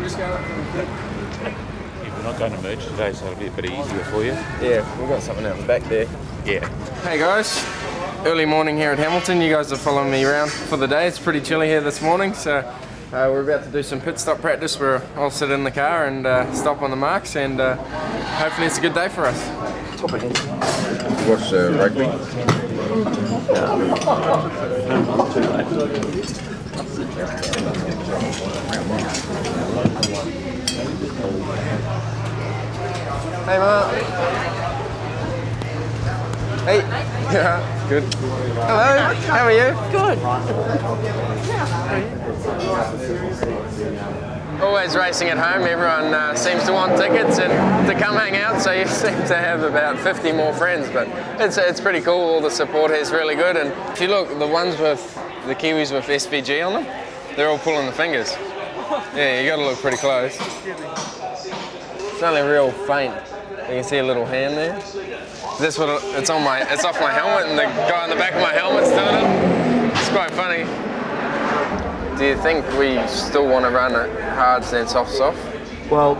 I'm just going. We're not going to merge today, so it'll be a bit easier for you. Yeah, we've got something out the back there. Yeah. Hey guys, early morning here at Hamilton. You guys are following me around for the day. It's pretty chilly here this morning, so uh, we're about to do some pit stop practice where I'll sit in the car and uh, stop on the marks, and uh, hopefully it's a good day for us. Watch uh, rugby. Hey Mark. Hey. Yeah. Good. Hello. How are you? Good. Always racing at home. Everyone uh, seems to want tickets and to come hang out. So you seem to have about 50 more friends. But it's it's pretty cool. All the support is really good. And if you look, the ones with the Kiwis with SVG on them, they're all pulling the fingers. Yeah, you got to look pretty close. It's only real faint. You can see a little hand there. This what it's on my it's off my helmet and the guy on the back of my helmet's doing it. It's quite funny. Do you think we still want to run it hards then soft soft? Well,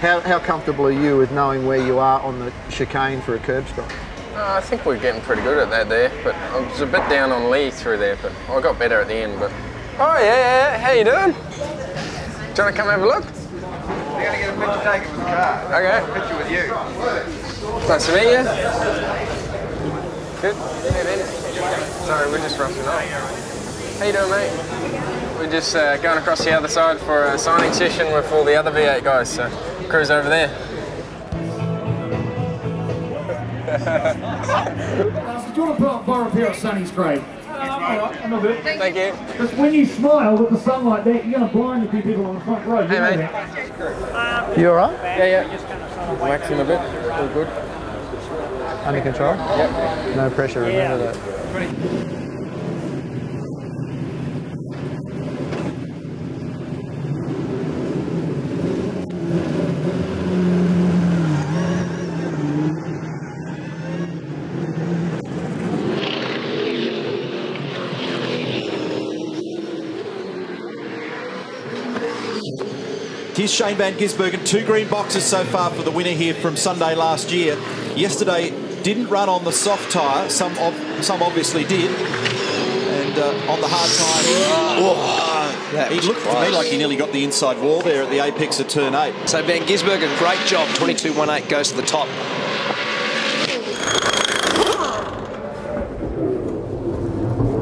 how, how comfortable are you with knowing where you are on the chicane for a curb stop? Uh, I think we're getting pretty good at that there, but I was a bit down on Lee through there, but I got better at the end. But oh yeah, yeah, yeah. how you doing? Do you want to come have a look? I'm gonna get a picture taken with the car. Okay. Picture with you. Nice to meet you. Good. Hey, then. Sorry, we're just rushing off. How you doing, mate? We're just uh, going across the other side for a signing session with all the other V8 guys. So, crew's over there. Do you want to put up bar up here at Sunny's grave? I'm a bit. Thank you. Because when you smile with the sun like that, you're going to blind a few people on the front row. You Hey, mate. that. You alright? Yeah, yeah. Waxing a bit. All good. Under control? Yep. No pressure, remember that. Here's Shane Van Gisbergen, two green boxes so far for the winner here from Sunday last year. Yesterday didn't run on the soft tyre, some ob- some obviously did, and uh, on the hard tyre, he looked to me like he nearly got the inside wall there at the apex of turn eight. So Van Gisbergen, great job. 22.18 goes to the top.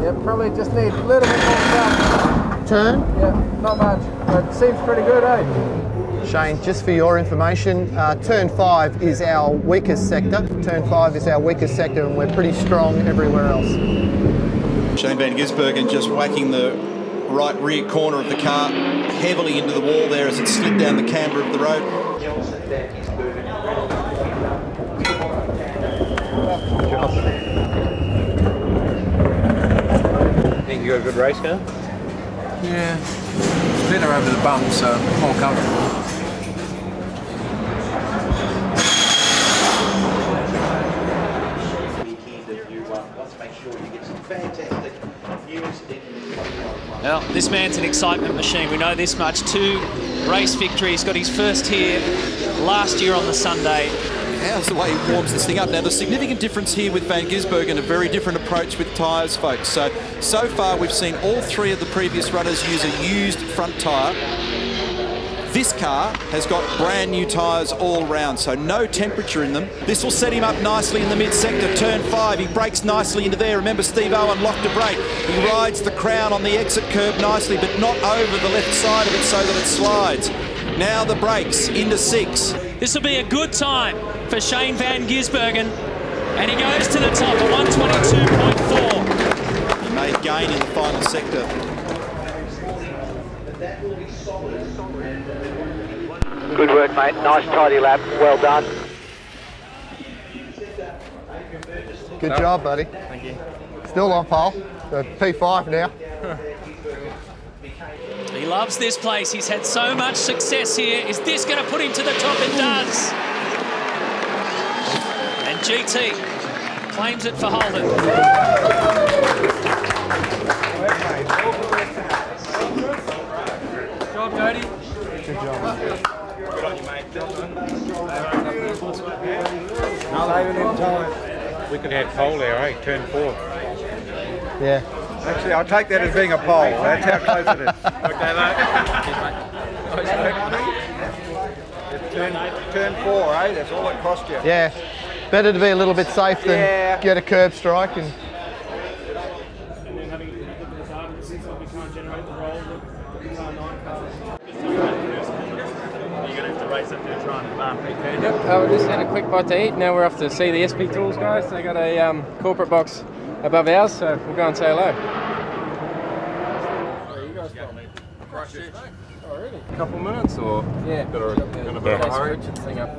Yeah, probably just need a little bit more south. Turn. Yeah, not much, but seems pretty good, eh? Shane, just for your information, uh, turn five is our weakest sector. Turn five is our weakest sector, and we're pretty strong everywhere else. Shane Van Gisbergen just whacking the right rear corner of the car heavily into the wall there as it slid down the camber of the road. Think you got a good race car? Yeah. Better over the bump, so more comfortable. Well, this man's an excitement machine. We know this much. Two race victories. Got his first here last year on the Sunday. How's the way he warms this thing up? Now, the significant difference here with Van Gisbergen, and a very different approach with tyres, folks. So, so far we've seen all three of the previous runners use a used front tyre. This car has got brand new tyres all round, so no temperature in them. This will set him up nicely in the mid-sector, turn five. He brakes nicely into there. Remember, Steve Owen locked a brake. He rides the crown on the exit curb nicely, but not over the left side of it so that it slides. Now the brakes into six. This will be a good time for Shane Van Gisbergen. And he goes to the top at 122.4. He made gain in the final sector. Good work, mate. Nice tidy lap. Well done. Good job, buddy. Thank you. Still on pole. So P5 now. He loves this place. He's had so much success here. Is this going to put him to the top? It does. And GT claims it for Holden. Job, Jody. Good Good on you, mate. Not even in time. We could have pole there, eh? Turn four. Yeah. Actually, I'll take that as being a pole. That's how close it is. Okay, It's turn, turn four, eh? That's all it cost you. Yeah. Better to be a little bit safe than Yeah. get a curb strike and Yep, uh, we just had a quick bite to eat. Now we're off to see the SP Tools guys. They got a um, corporate box above ours, so we'll go and say hello. A couple minutes or? Yeah. Got Yeah. a bit of a hurry. thing up.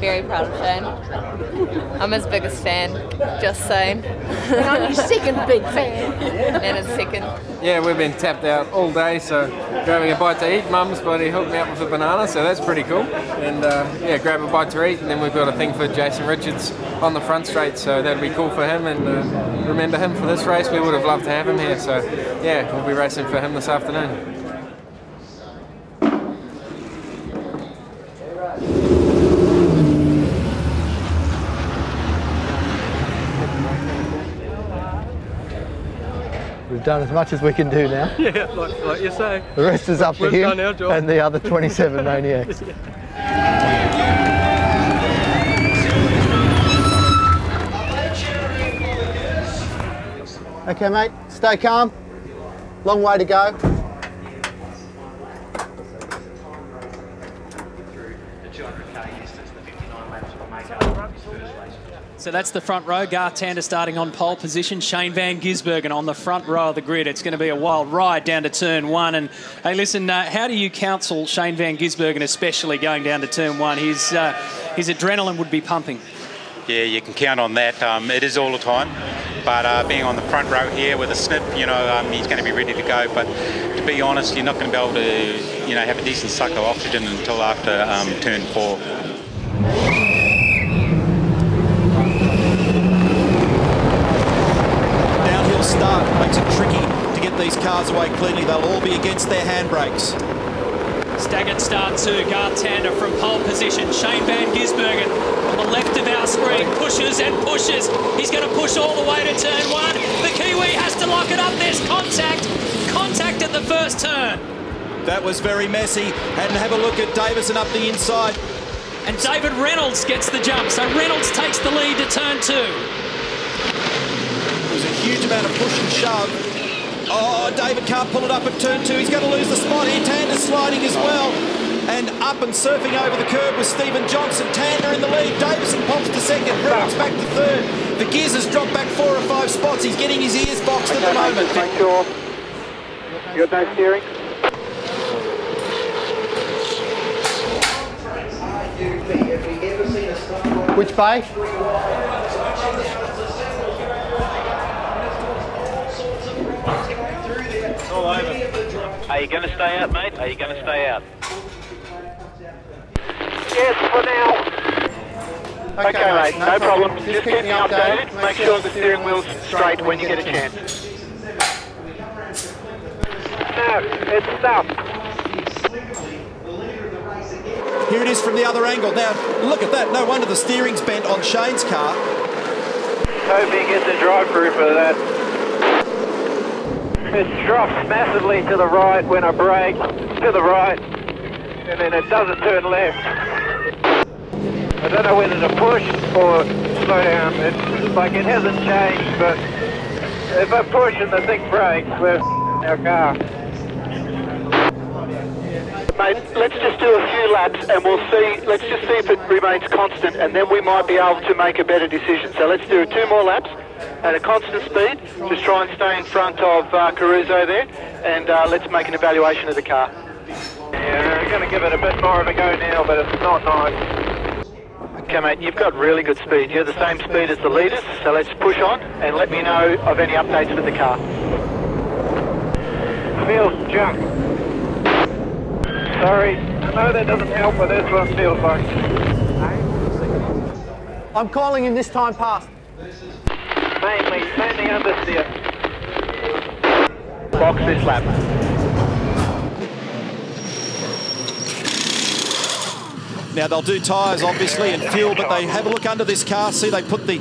Very proud of Shane. I'm his biggest fan, just saying. And I'm your second big fan. and his second. Yeah, we've been tapped out all day, so grabbing a bite to eat. Mum's bloody hooked me up with a banana, so that's pretty cool. And uh, yeah, grab a bite to eat, and then we've got a thing for Jason Richards on the front straight, so that'd be cool for him. And uh, remember him for this race. We would have loved to have him here, so yeah, we'll be racing for him this afternoon. We've done as much as we can do now. Yeah, like, like you say. The rest is up to We've him done our job. and the other 27 maniacs. Okay, mate, stay calm. Long way to go. So that's the front row. Garth Tander starting on pole position. Shane Van Gisbergen on the front row of the grid. It's going to be a wild ride down to turn one. And hey, listen, uh, how do you counsel Shane Van Gisbergen, especially going down to turn one? His uh, his adrenaline would be pumping. Yeah, you can count on that. Um, it is all the time. But uh, being on the front row here with a snip, you know, um, he's going to be ready to go. But to be honest, you're not going to be able to, you know, have a decent suck of oxygen until after um, turn four. Start makes it tricky to get these cars away cleanly. They'll all be against their handbrakes. Staggered start two. Garth Tander from pole position. Shane Van Gisbergen on the left of our screen pushes and pushes. He's going to push all the way to turn one. The Kiwi has to lock it up. There's contact. Contact at the first turn. That was very messy. And have a look at Davison up the inside. And David Reynolds gets the jump. So Reynolds takes the lead to turn two. There was a amount of push and shove. Oh, David can't pull it up at turn two. He's going to lose the spot here. Tander's sliding as well. And up and surfing over the curb with Steven Johnson. Tander in the lead. Davison pops to second. Reynolds back to third. The gears has dropped back four or five spots. He's getting his ears boxed at the moment. Make sure. You got no steering? Which bay? Are you going to stay out, mate? Are you going to stay out? Yes, for now. Okay, mate, no, problem. Just, keep me updated. Make sure the steering wheel's straight when you get a chance. No, it's stopped. Here it is from the other angle. Now, look at that. No wonder the steering's bent on Shane's car. Hope he gets a drive-through for that. It drops massively to the right when I brake, to the right, and then it doesn't turn left. I don't know whether to push or slow down. It's like it hasn't changed, but if I push and the thing brakes, we're our car. Mate, let's just do a few laps and we'll see, let's just see if it remains constant and then we might be able to make a better decision. So let's do two more laps at a constant speed, just try and stay in front of uh, Caruso there and uh, let's make an evaluation of the car. Yeah, we're going to give it a bit more of a go now, but it's not nice. Okay mate, you've got really good speed. You're the same speed as the leaders, so let's push on and let me know of any updates with the car. Feels junk. Sorry, I know that doesn't help, but that's what it feels like. I'm calling in this time past. Mainly, mainly understeer. Box this lap. Now they'll do tyres obviously and fuel, but they have a look under this car. See, they put the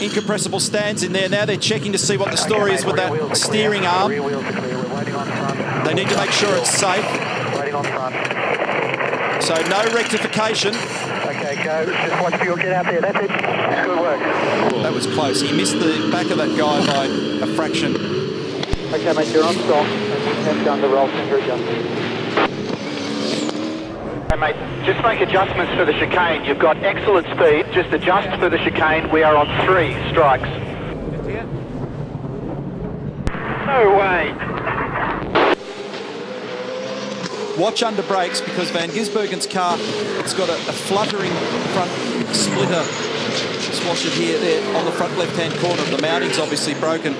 incompressible stands in there. Now they're checking to see what the story is with that steering arm. They need to make sure it's safe. So no rectification. Okay, go. Just watch fuel. Get out there. That's it. Good work. That was close. He missed the back of that guy by a fraction. Okay, mate, you're on stop. Have done the roll finger adjustment. Hey, mate, just make adjustments for the chicane. You've got excellent speed. Just adjust for the chicane. We are on three strikes. No way. Watch under brakes because Van Gisbergen's car, it's got a, a fluttering front splitter. Just watch it here, there on the front left-hand corner. The mounting's obviously broken.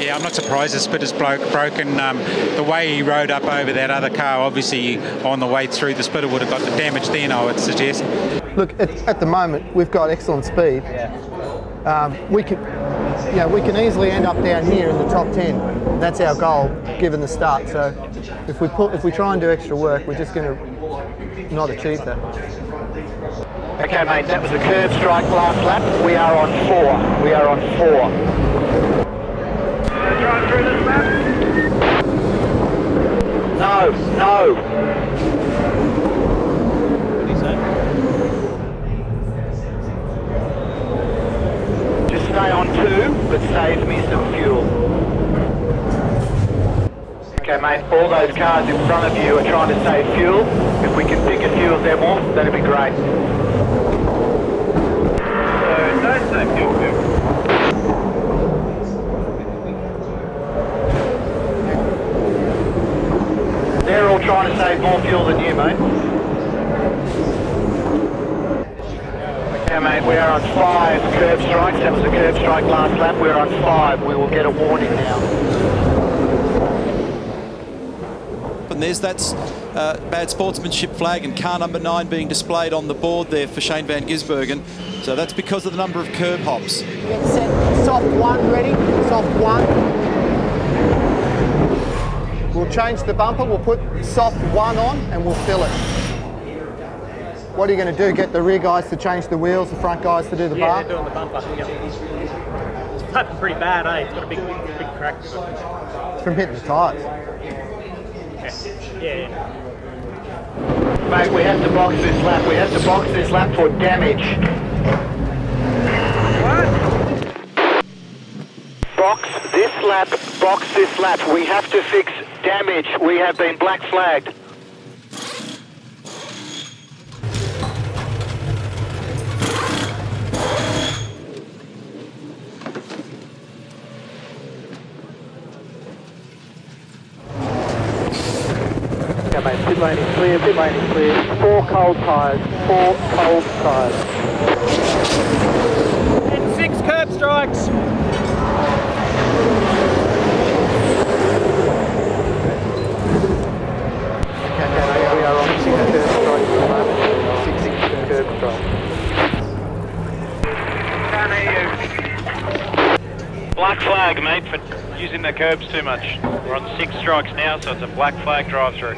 Yeah, I'm not surprised the splitter's broke, broken. Um, the way he rode up over that other car, obviously on the way through, the splitter would have got the damage then, I would suggest. Look, at, at the moment, we've got excellent speed. Um, we can, know, we can easily end up down here in the top 10. That's our goal, given the start. So if we put, if we try and do extra work, we're just going to not achieve that. Okay, mate, that was a curb strike last lap. We are on four. We are on four. Drive through this lap? No, no. Just stay on two, but save me some fuel. Okay, mate, all those cars in front of you are trying to save fuel. If we can pick a few of them off, that'd be great. They're all trying to save more fuel than you, mate. Okay, mate, we are on five curb strikes. That was a curb strike last lap. We're on five. We will get a warning now. And there's that uh, bad sportsmanship flag and car number nine being displayed on the board there for Shane Van Gisbergen. So that's because of the number of curb hops. Get set, soft one ready, soft one. We'll change the bumper, we'll put soft one on and we'll fill it. What are you going to do? Get the rear guys to change the wheels, the front guys to do the yeah, bar? they're doing the bumper. Yeah. It's flapping pretty bad, eh? It's got a big, big crack. It's from hitting the tyres. Yeah. Mate, we have to box this lap. We have to box this lap for damage. What? Box this lap. Box this lap. We have to fix damage. We have been black flagged. Mate, pit lane is clear, pit lane is clear. Four cold tyres, four cold tyres. And six curb strikes. We are on six curb strikes at the moment. Six, six curb strikes. Can't hear you. Black flag, mate, for using the curbs too much. We're on six strikes now, so it's a black flag drive through.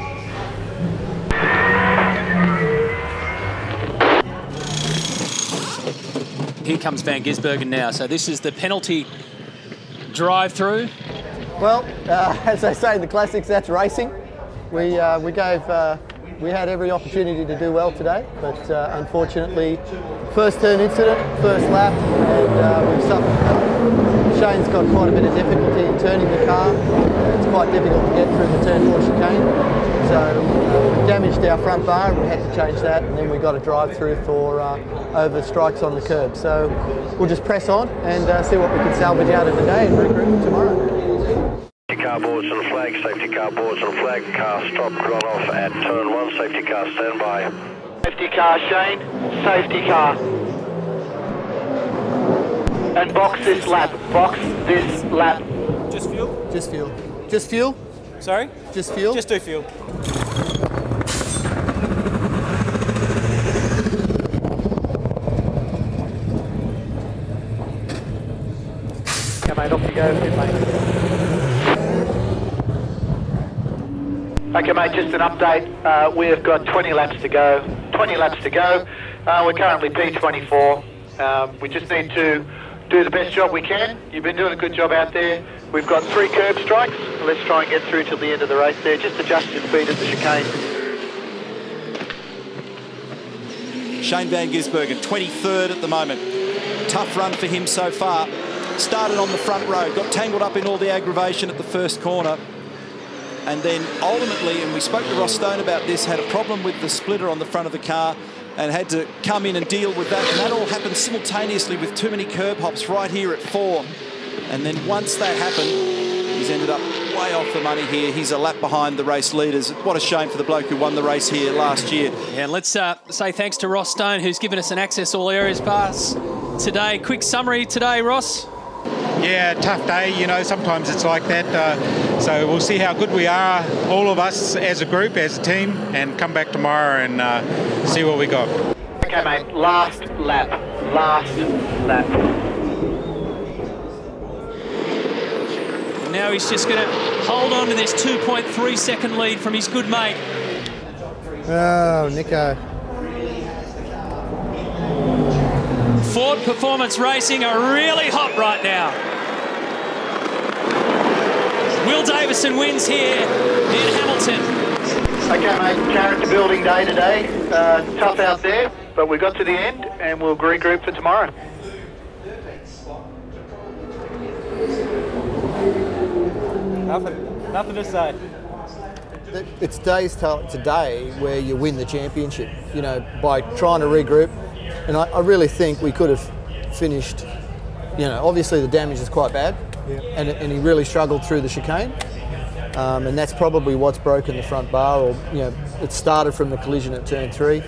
Here comes Van Gisbergen now. So this is the penalty drive-through. Well, uh, as they say in the classics, that's racing. We, uh, we gave, uh, we had every opportunity to do well today, but uh, unfortunately, first turn incident, first lap, and uh, we've suffered. Shane's got quite a bit of difficulty in turning the car. It's quite difficult to get through the turn four chicane. So we damaged our front bar, we had to change that, and then we got a drive through for uh, over strikes on the curb. So we'll just press on and uh, see what we can salvage out of the day and regroup tomorrow. Safety car boards and flag, safety car boards and flag, car stop, run off at turn one, safety car standby. Safety car, Shane. Safety car. And box this lap. Box this lap. Just fuel? Just fuel. Just fuel? Sorry? Just fuel? Just do fuel. Okay, mate, off you go, pit lane. Okay, mate, just an update. Uh, we've got 20 laps to go. 20 laps to go. Uh, we're currently P24. Um, we just need to do the best job we can. You've been doing a good job out there. We've got three curb strikes. Let's try and get through till the end of the race there. Just adjust your speed at the chicane. Shane Van Gisbergen, 23rd at the moment. Tough run for him so far. Started on the front row, got tangled up in all the aggravation at the first corner. And then ultimately, and we spoke to Ross Stone about this, had a problem with the splitter on the front of the car and had to come in and deal with that. And that all happened simultaneously with too many curb hops right here at four. And then once that happened, he's ended up way off the money here. He's a lap behind the race leaders. What a shame for the bloke who won the race here last year. Yeah, let's uh, say thanks to Ross Stone, who's given us an access all areas pass today. Quick summary today, Ross. Yeah, tough day. You know, sometimes it's like that. Uh, so we'll see how good we are, all of us as a group, as a team, and come back tomorrow and uh, see what we got. Okay, mate, last lap. Last lap. And now he's just going to hold on to this 2.3 second lead from his good mate. Oh, Nico. Ford Performance Racing are really hot right now. Will Davison wins here in Hamilton. Okay, mate, character building day today. Uh, tough out there, but we got to the end and we'll regroup for tomorrow. Nothing, nothing to say. It's days to- today where you win the championship, you know, by trying to regroup. And I, I really think we could have finished, you know, obviously the damage is quite bad. And, and he really struggled through the chicane. Um, and that's probably what's broken the front bar, or, you know, it started from the collision at turn three.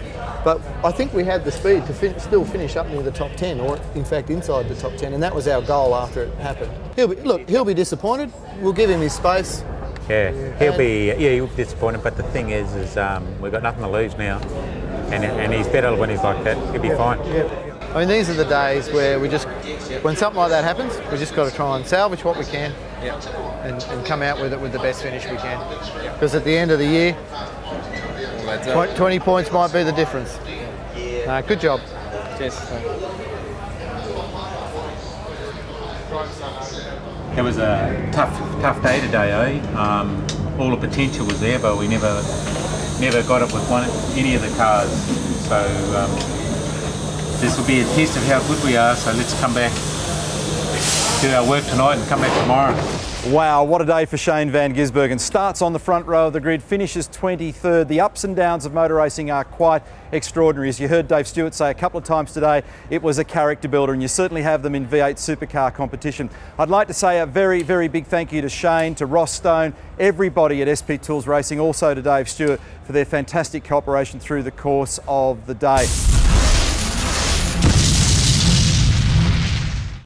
But I think we had the speed to fin- still finish up near the top 10, or in fact inside the top 10, and that was our goal after it happened. He'll be, look, he'll be disappointed. We'll give him his space. Yeah, he'll And- be yeah he'll be disappointed. But the thing is, is um, we've got nothing to lose now, and and he's better when he's like that. He'll be fine. Yeah. I mean, these are the days where we just, when something like that happens, we just got to try and salvage what we can yeah. and, and come out with it with the best finish we can. Because at the end of the year, tw- 20 points might be the difference. Uh, good job. Cheers. It was a tough tough day today, eh? Um, all the potential was there, but we never never got it with one any of the cars. So um, this will be a test of how good we are. So let's come back, do our work tonight, and come back tomorrow. Wow, what a day for Shane Van Gisbergen. Starts on the front row of the grid, finishes 23rd. The ups and downs of motor racing are quite extraordinary. As you heard Dave Stewart say a couple of times today, it was a character builder, and you certainly have them in V8 supercar competition. I'd like to say a very, very big thank you to Shane, to Ross Stone, everybody at SP Tools Racing, also to Dave Stewart for their fantastic cooperation through the course of the day.